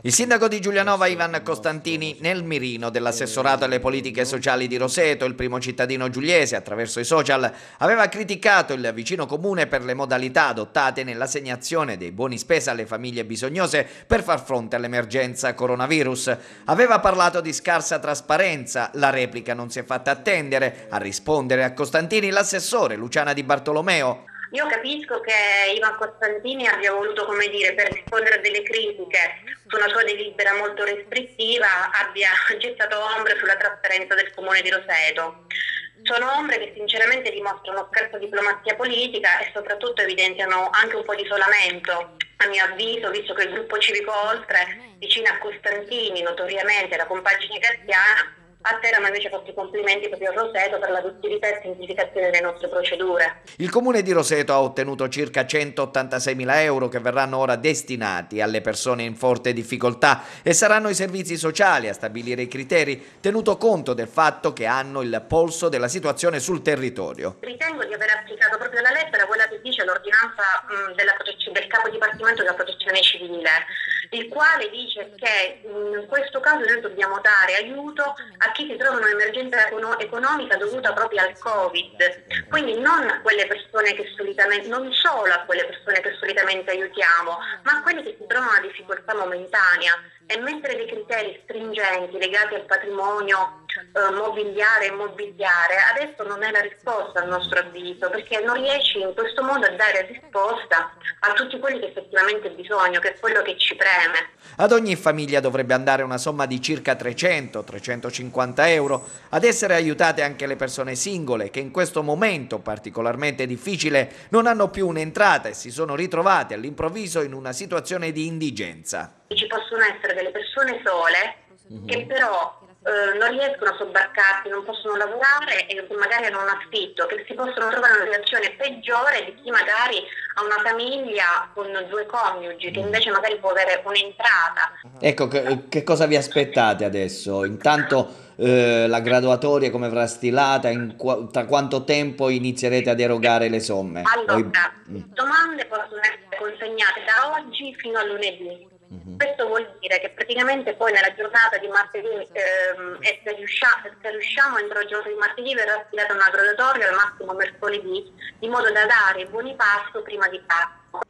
Il sindaco di Giulianova Ivan Costantini nel mirino dell'assessorato alle politiche sociali di Roseto, il primo cittadino giuliese attraverso i social, aveva criticato il vicino comune per le modalità adottate nell'assegnazione dei buoni spesa alle famiglie bisognose per far fronte all'emergenza coronavirus. Aveva parlato di scarsa trasparenza, la replica non si è fatta attendere. A rispondere a Costantini l'assessore Luciana Di Bartolomeo io capisco che Ivan Costantini abbia voluto, come dire, per rispondere a delle critiche su una sua delibera molto restrittiva, abbia gettato ombre sulla trasparenza del comune di Roseto. Sono ombre che sinceramente dimostrano scarsa diplomazia politica e soprattutto evidenziano anche un po' di isolamento, a mio avviso, visto che il gruppo civico Oltre, vicino a Costantini, notoriamente la compagine Garziana, a Teramo invece fatto i complimenti proprio a Roseto per la duttilità e semplificazione delle nostre procedure. Il comune di Roseto ha ottenuto circa 186 mila euro che verranno ora destinati alle persone in forte difficoltà e saranno i servizi sociali a stabilire i criteri, tenuto conto del fatto che hanno il polso della situazione sul territorio. Ritengo di aver applicato proprio la lettera, quella che dice l'ordinanza del capo dipartimento della protezione civile il quale dice che in questo caso noi dobbiamo dare aiuto a chi si trova in un'emergenza economica dovuta proprio al Covid, quindi non quelle persone che solitamente, non solo a quelle persone che solitamente aiutiamo, ma a quelle che si trovano in una difficoltà momentanea. E mettere dei criteri stringenti legati al patrimonio eh, mobiliare e immobiliare adesso non è la risposta al nostro avviso perché non riesci in questo modo a dare risposta a tutti quelli che effettivamente bisogno, che è quello che ci preme. Ad ogni famiglia dovrebbe andare una somma di circa 300-350 euro, ad essere aiutate anche le persone singole che in questo momento particolarmente difficile non hanno più un'entrata e si sono ritrovate all'improvviso in una situazione di indigenza. Ci possono essere delle persone sole che però eh, non riescono a sobbarcarsi, non possono lavorare e magari hanno un affitto, che si possono trovare in una situazione peggiore di chi magari ha una famiglia con due coniugi, che invece magari può avere un'entrata. Ecco, che, che cosa vi aspettate adesso? Intanto eh, la graduatoria come verrà stilata, in, tra quanto tempo inizierete ad erogare le somme? Allora, Poi... Mm. domande possono essere consegnate da oggi fino a lunedì. Mm-hmm. Questo vuol dire che praticamente poi nella giornata di martedì, ehm, e se riusciamo, se riusciamo entro il giorno di martedì verrà stilata una graduatoria al massimo mercoledì, in modo da dare buoni passo prima di Pasqua